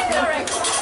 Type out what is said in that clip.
Eric.